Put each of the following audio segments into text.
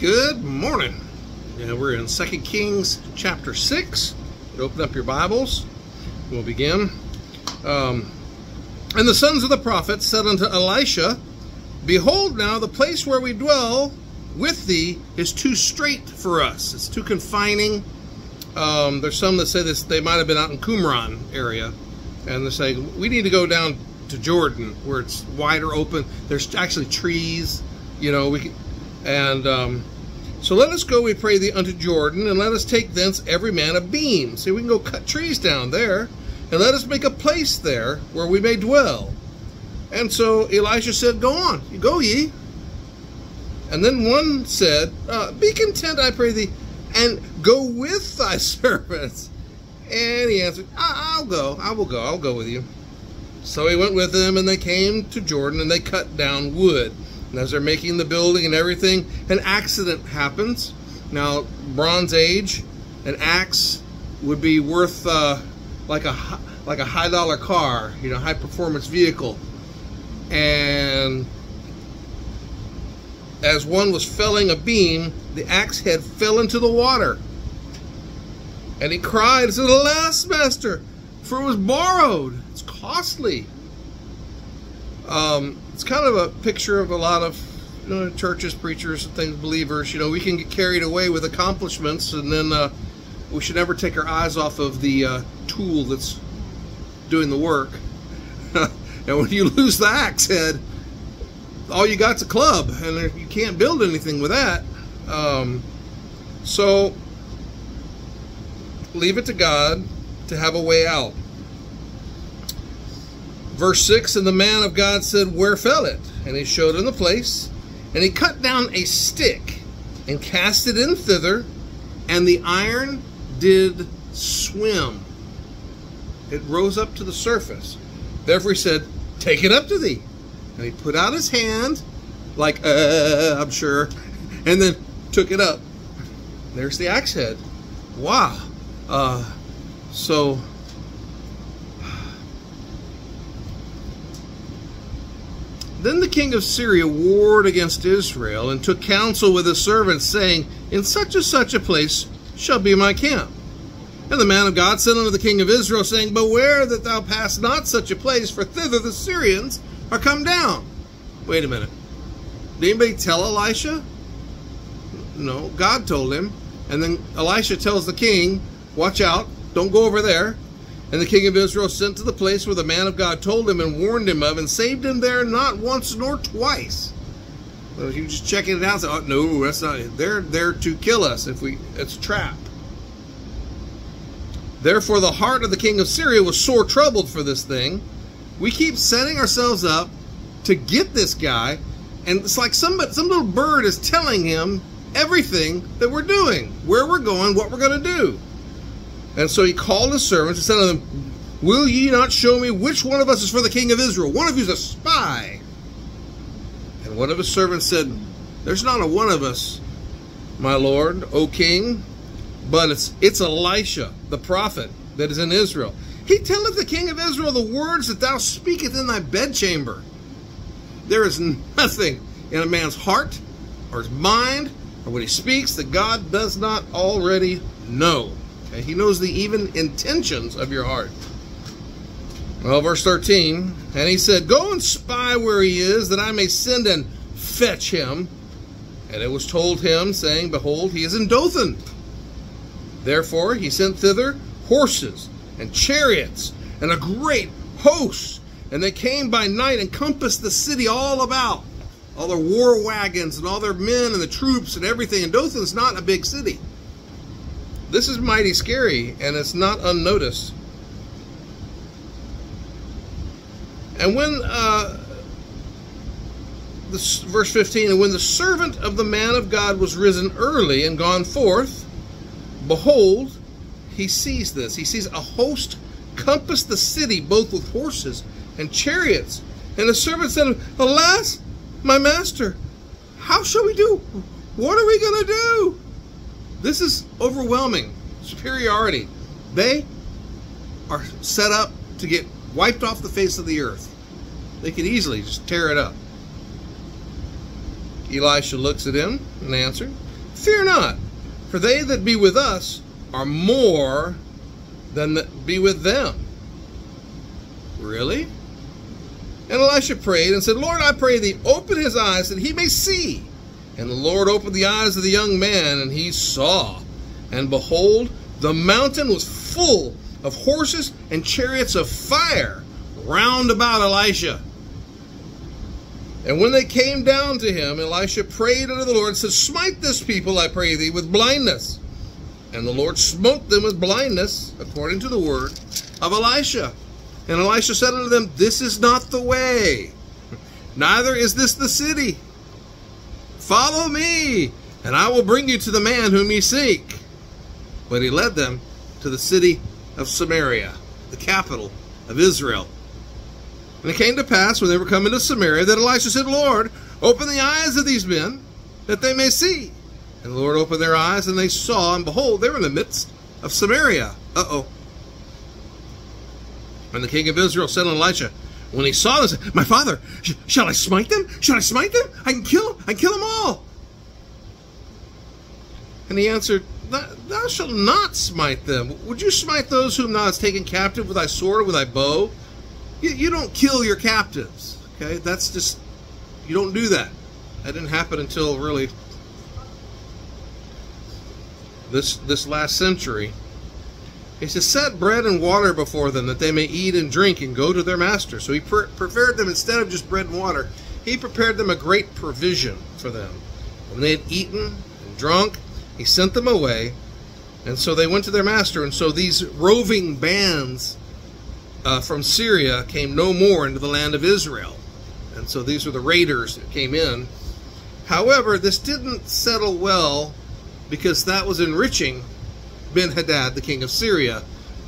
Good morning. Yeah, we're in 2 Kings chapter 6. Open up your Bibles. We'll begin. Um, and the sons of the prophets said unto Elisha, Behold now, the place where we dwell with thee is too strait for us. It's too confining. Um, there's some that say this they might have been out in Qumran area. And they're saying, we need to go down to Jordan where it's wider open. There's actually trees, you know, we can, and um, so let us go, we pray thee, unto Jordan, and let us take thence every man a beam. See, we can go cut trees down there, and let us make a place there where we may dwell. And so Elisha said, Go on, go ye. And then one said, uh, Be content, I pray thee, and go with thy servants. And he answered, I'll go, I will go, I'll go with you. So he went with them, and they came to Jordan, and they cut down wood. And as they're making the building and everything, an accident happens. Now, Bronze Age, an axe would be worth uh, like a like a high dollar car, you know, high performance vehicle. And as one was felling a beam, the axe head fell into the water. And he cried and said, Alas, master, for it was borrowed. It's costly. Um, it's kind of a picture of a lot of you know, churches, preachers, and things, believers. You know, we can get carried away with accomplishments, and then uh, we should never take our eyes off of the uh, tool that's doing the work. and when you lose the axe head, all you got's a club, and you can't build anything with that. Um, so, leave it to God to have a way out. Verse 6 And the man of God said, Where fell it? And he showed him the place. And he cut down a stick and cast it in thither, and the iron did swim. It rose up to the surface. Therefore he said, Take it up to thee. And he put out his hand, like, uh, I'm sure, and then took it up. There's the axe head. Wow. Uh, so Then the king of Syria warred against Israel and took counsel with his servants, saying, In such and such a place shall be my camp. And the man of God said unto the king of Israel, saying, Beware that thou pass not such a place, for thither the Syrians are come down. Wait a minute. Did anybody tell Elisha? No, God told him. And then Elisha tells the king, Watch out, don't go over there. And the king of Israel sent to the place where the man of God told him and warned him of, and saved him there not once nor twice. So was just checking it out. Say, oh, no, that's not. They're there to kill us if we. It's a trap. Therefore, the heart of the king of Syria was sore troubled for this thing. We keep setting ourselves up to get this guy, and it's like some some little bird is telling him everything that we're doing, where we're going, what we're going to do. And so he called his servants and said to them, Will ye not show me which one of us is for the king of Israel? One of you is a spy. And one of his servants said, There's not a one of us, my lord, O king, but it's, it's Elisha, the prophet, that is in Israel. He telleth the king of Israel the words that thou speakest in thy bedchamber. There is nothing in a man's heart or his mind or what he speaks that God does not already know. Okay? He knows the even intentions of your heart. Well, verse 13, and he said, Go and spy where he is, that I may send and fetch him. And it was told him, saying, Behold, he is in Dothan. Therefore he sent thither horses and chariots and a great host. And they came by night and compassed the city all about. All their war wagons and all their men and the troops and everything. And Dothan's not a big city. This is mighty scary, and it's not unnoticed. And when, uh, this, verse 15, and when the servant of the man of God was risen early and gone forth, behold, he sees this. He sees a host compass the city both with horses and chariots. And the servant said, Alas, my master, how shall we do? What are we going to do? This is overwhelming superiority. They are set up to get wiped off the face of the earth. They could easily just tear it up. Elisha looks at him and answered, Fear not, for they that be with us are more than that be with them. Really? And Elisha prayed and said, Lord, I pray thee, open his eyes that he may see. And the Lord opened the eyes of the young man, and he saw. And behold, the mountain was full of horses and chariots of fire round about Elisha. And when they came down to him, Elisha prayed unto the Lord and said, Smite this people, I pray thee, with blindness. And the Lord smote them with blindness, according to the word of Elisha. And Elisha said unto them, This is not the way, neither is this the city. Follow me, and I will bring you to the man whom ye seek. But he led them to the city of Samaria, the capital of Israel. And it came to pass when they were come into Samaria that Elisha said, Lord, open the eyes of these men that they may see. And the Lord opened their eyes, and they saw, and behold, they were in the midst of Samaria. Uh oh. And the king of Israel said unto Elisha, when he saw this, My father, sh shall I smite them? Shall I smite them? I can kill them. I can kill them all. And he answered, Thou shalt not smite them. Would you smite those whom thou hast taken captive with thy sword or with thy bow? You, you don't kill your captives. Okay, that's just you don't do that. That didn't happen until really this this last century. He says, Set bread and water before them that they may eat and drink and go to their master. So he pre prepared them, instead of just bread and water, he prepared them a great provision for them. When they had eaten and drunk, he sent them away. And so they went to their master. And so these roving bands uh, from Syria came no more into the land of Israel. And so these were the raiders that came in. However, this didn't settle well because that was enriching Ben Hadad, the king of Syria.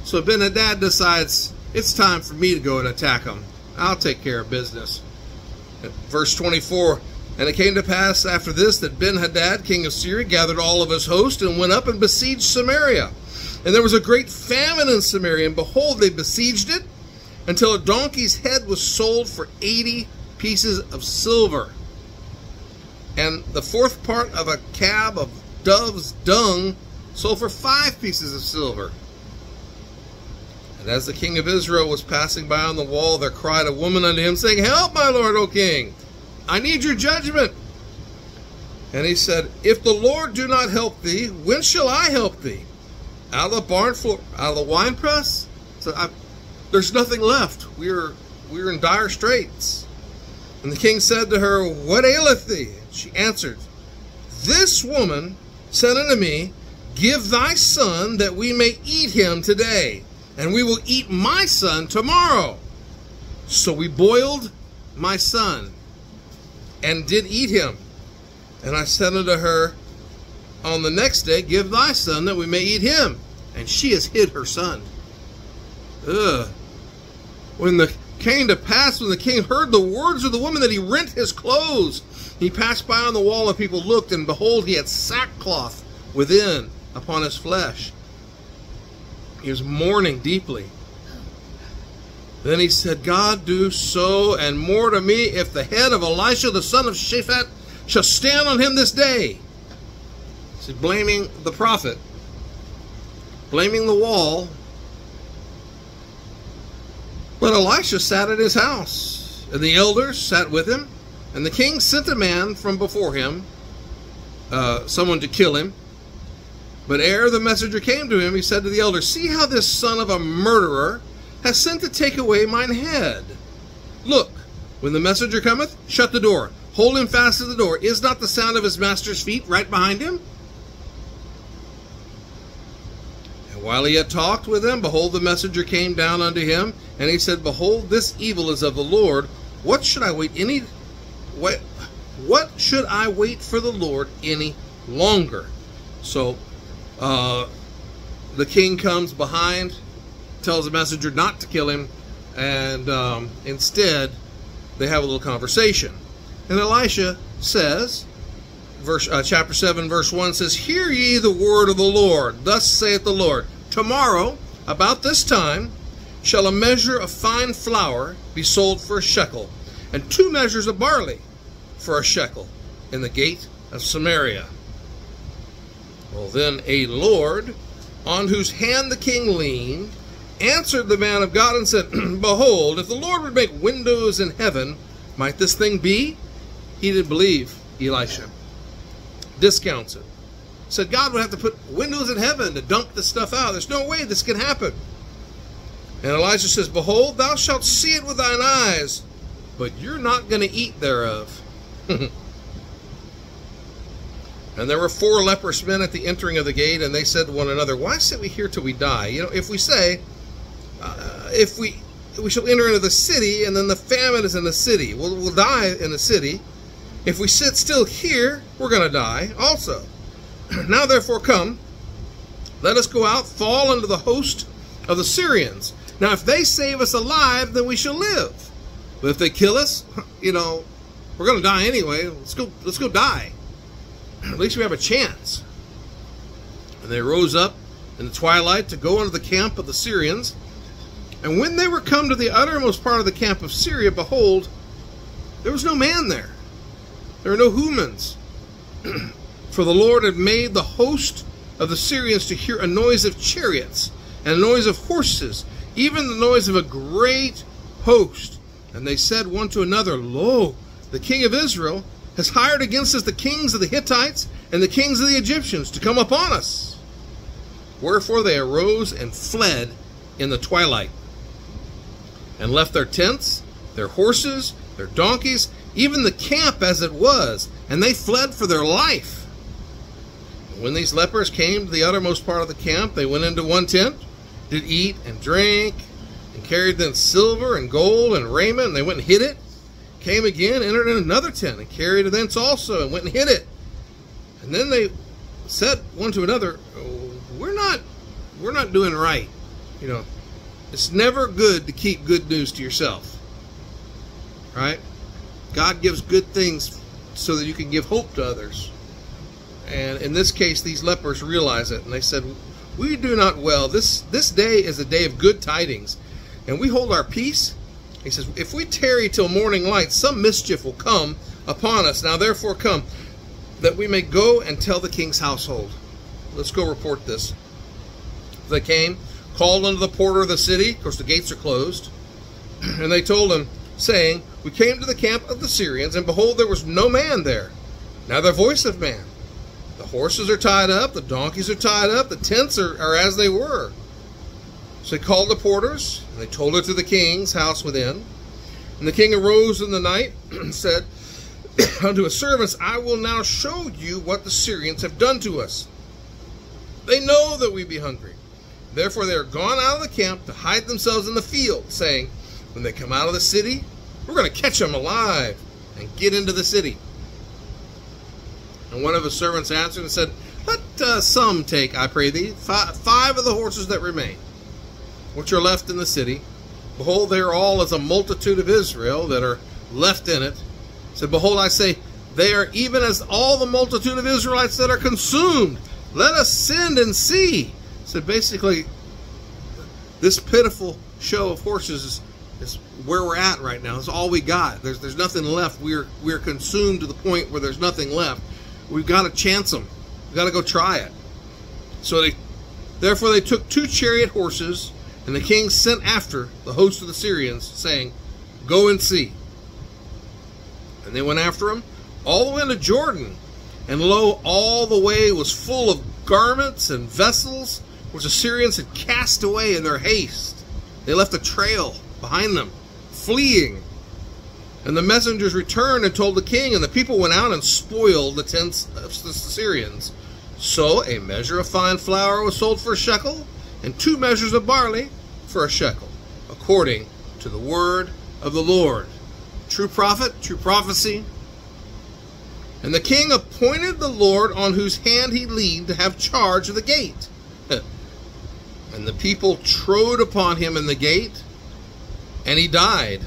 So Ben Hadad decides, it's time for me to go and attack him. I'll take care of business. Verse 24, And it came to pass after this that Ben Hadad, king of Syria, gathered all of his host and went up and besieged Samaria. And there was a great famine in Samaria, and behold, they besieged it until a donkey's head was sold for 80 pieces of silver. And the fourth part of a cab of dove's dung sold for five pieces of silver. And as the king of Israel was passing by on the wall, there cried a woman unto him, saying, Help, my lord, O king! I need your judgment. And he said, If the Lord do not help thee, when shall I help thee? Out of the barn floor, out of the wine press? So I, there's nothing left. We're we're in dire straits. And the king said to her, What aileth thee? She answered, This woman said unto me, Give thy son that we may eat him today, and we will eat my son tomorrow. So we boiled my son and did eat him. And I said unto her, On the next day, give thy son that we may eat him. And she has hid her son. Ugh. When the came to pass, when the king heard the words of the woman, that he rent his clothes. He passed by on the wall, and people looked, and behold, he had sackcloth within upon his flesh. He was mourning deeply. Then he said, God do so and more to me if the head of Elisha the son of Shaphat shall stand on him this day. He's blaming the prophet, blaming the wall. But Elisha sat at his house, and the elders sat with him, and the king sent a man from before him, uh, someone to kill him. But ere the messenger came to him, he said to the elder, See how this son of a murderer has sent to take away mine head. Look, when the messenger cometh, shut the door. Hold him fast to the door. Is not the sound of his master's feet right behind him? And while he had talked with him, behold, the messenger came down unto him, and he said, Behold, this evil is of the Lord. What should I wait any what what should I wait for the Lord any longer? So uh, the king comes behind, tells the messenger not to kill him, and um, instead they have a little conversation. And Elisha says, verse uh, chapter 7 verse 1 says hear ye the word of the lord thus saith the lord tomorrow about this time shall a measure of fine flour be sold for a shekel and two measures of barley for a shekel in the gate of samaria Well, then a Lord, on whose hand the king leaned, answered the man of God and said, Behold, if the Lord would make windows in heaven, might this thing be? He didn't believe Elisha. Discounts it. Said God would have to put windows in heaven to dump this stuff out. There's no way this can happen. And Elijah says, Behold, thou shalt see it with thine eyes, but you're not going to eat thereof. and there were four leprous men at the entering of the gate, and they said to one another, Why sit we here till we die? You know, if we say, uh, if we we shall enter into the city, and then the famine is in the city, we'll, we'll die in the city. If we sit still here, we're going to die also. now therefore come, let us go out, fall into the host of the Syrians. Now if they save us alive, then we shall live. But if they kill us, you know, we're going to die anyway. Let's go. Let's go die. At least we have a chance. And they rose up in the twilight to go into the camp of the Syrians. And when they were come to the uttermost part of the camp of Syria, behold, there was no man there. There were no humans. For the Lord had made the host of the Syrians to hear a noise of chariots and a noise of horses, even the noise of a great host. And they said one to another, Lo, the king of Israel has hired against us the kings of the Hittites and the kings of the Egyptians to come upon us. Wherefore they arose and fled in the twilight, and left their tents, their horses, their donkeys, even the camp as it was, and they fled for their life. When these lepers came to the uttermost part of the camp, they went into one tent, did eat and drink, and carried then silver and gold and raiment, and they went and hid it. Came again, entered in another tent, and carried it thence also, and went and hid it. And then they said one to another, oh, "We're not, we're not doing right. You know, it's never good to keep good news to yourself, right? God gives good things so that you can give hope to others." And in this case, these lepers realize it, and they said, "We do not well. This this day is a day of good tidings, and we hold our peace." He says, "If we tarry till morning light, some mischief will come upon us. Now therefore come, that we may go and tell the king's household." Let's go report this. They came, called unto the porter of the city. Of course, the gates are closed, and they told him, saying, "We came to the camp of the Syrians, and behold, there was no man there, neither voice of man." The horses are tied up, the donkeys are tied up, the tents are, are as they were. So they called the porters, and they told it to the king's house within. And the king arose in the night and said unto his servants, I will now show you what the Syrians have done to us. They know that we be hungry. Therefore they are gone out of the camp to hide themselves in the field, saying, When they come out of the city, we're going to catch them alive and get into the city. And one of his servants answered and said, Let uh, some take, I pray thee, five, five of the horses that remain, which are left in the city. Behold, they are all as a multitude of Israel that are left in it. Said, Behold, I say, they are even as all the multitude of Israelites that are consumed. Let us send and see. So basically, this pitiful show of horses is, is where we're at right now. It's all we got. There's there's nothing left. We're we're consumed to the point where there's nothing left. We've got to chance them. We've got to go try it. So they, therefore, they took two chariot horses, and the king sent after the host of the Syrians, saying, "Go and see." And they went after him all the way into Jordan, and lo, all the way was full of garments and vessels which the Syrians had cast away in their haste. They left a trail behind them, fleeing. And the messengers returned and told the king, and the people went out and spoiled the tents of the Syrians. So a measure of fine flour was sold for a shekel, and two measures of barley for a shekel, according to the word of the Lord. True prophet, true prophecy. And the king appointed the Lord on whose hand he leaned to have charge of the gate. And the people trode upon him in the gate, and he died.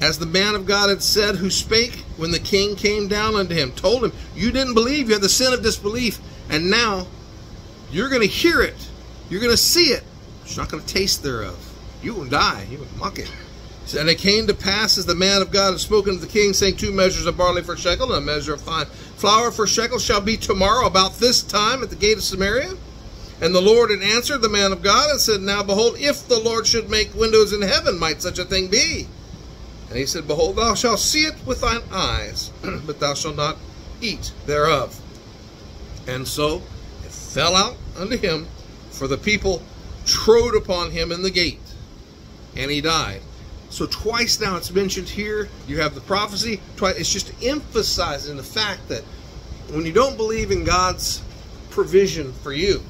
As the man of God had said, who spake when the king came down unto him, told him, You didn't believe, you had the sin of disbelief, and now you're going to hear it. You're going to see it. But not going to taste thereof. You will die. You will mock it. And it came to pass as the man of God had spoken to the king, saying, Two measures of barley for shekel, and a measure of fine flour for shekel shall be tomorrow about this time at the gate of Samaria. And the Lord had answered the man of God and said, Now behold, if the Lord should make windows in heaven, might such a thing be? And he said, Behold, thou shalt see it with thine eyes, but thou shalt not eat thereof. And so it fell out unto him, for the people trode upon him in the gate, and he died. So twice now it's mentioned here. You have the prophecy. Twice it's just emphasizing the fact that when you don't believe in God's provision for you,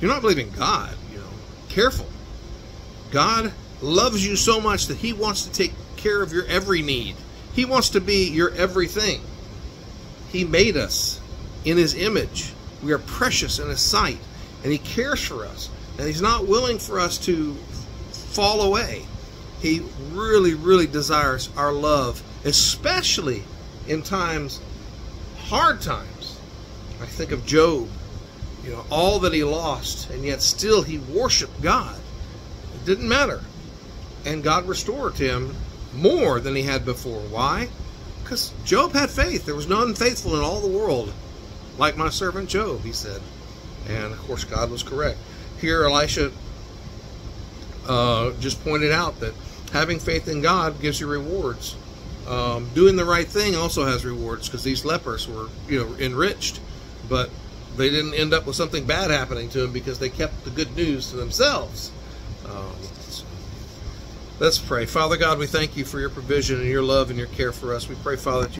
you're not believing God. You know, careful. God loves you so much that He wants to take care of your every need. He wants to be your everything. He made us in His image. We are precious in His sight, and He cares for us. And He's not willing for us to fall away. He really, really desires our love, especially in times, hard times. I think of Job, you know, all that he lost, and yet still he worshiped God. It didn't matter. And God restored to him more than he had before. Why? Because Job had faith. There was none faithful in all the world like my servant Job, he said. And of course, God was correct. Here, Elisha uh, just pointed out that having faith in God gives you rewards. Um, doing the right thing also has rewards because these lepers were, you know, enriched, but they didn't end up with something bad happening to them because they kept the good news to themselves. Um, let's pray. Father God, we thank you for your provision and your love and your care for us. We pray, Father, that you